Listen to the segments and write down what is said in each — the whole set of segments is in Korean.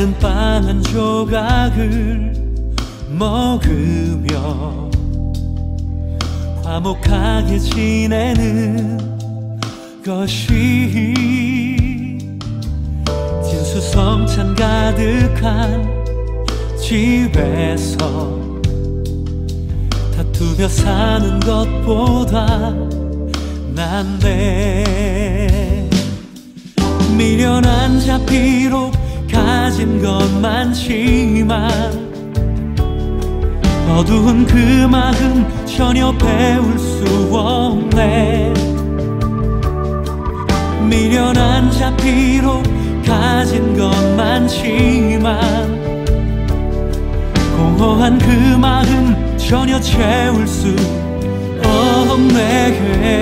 마른 빵한 조각을 먹으며 화목하게 지내는 것이 진수성찬 가득한 집에서 다투며 사는 것보다 낫네. 미련한 자 비록 가진 건 많지만 어두운 그 마음 전혀 배울 수 없네. 미련한 자 비록 가진 건 많지만 공허한 그 마음 전혀 채울 수 없네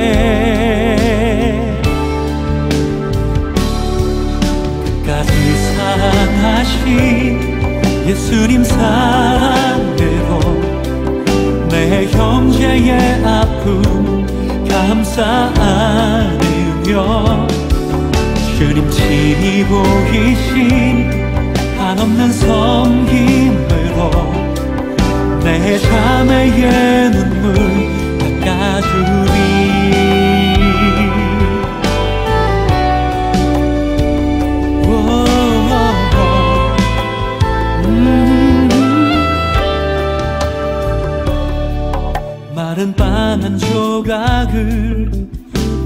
하신 예수님 사랑대로 내 형제의 아픔 감사 안으며 주님 친히 보이신 한없는 섬김 한 조각을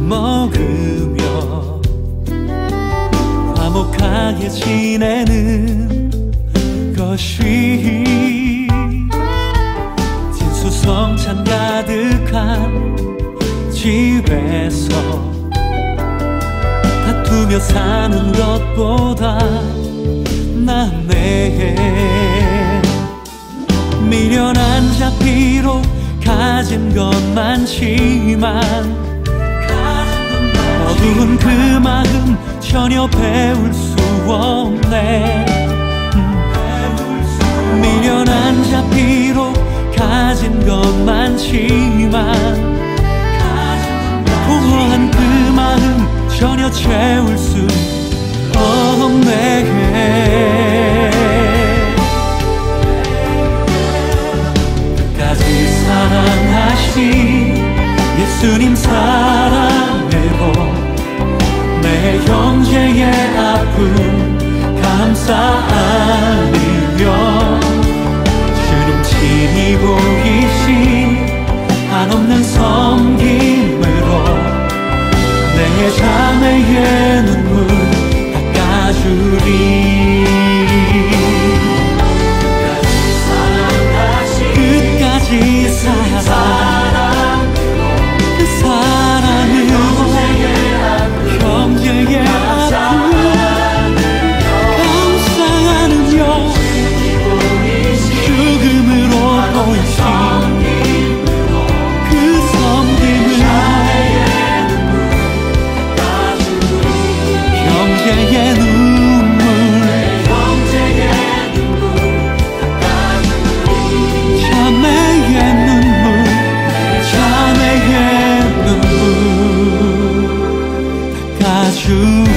먹으며 화목하게 지내는 것이 진수성찬 가득한 집에서 다투며 사는 것보다 가진 건 많지만 어두운 그 마음 전혀 배울 수 없네 음. 미련한 자 비록 가진 건 많지만 공허한 그 마음 전혀 채울 수 없네 내 형제의 아픔 감사 안으며 주름 친히 보이신 한없는 섬김으로 내 자매의 눈물 닦아주리. 끝까지 사랑하시 끝까지 사랑 true.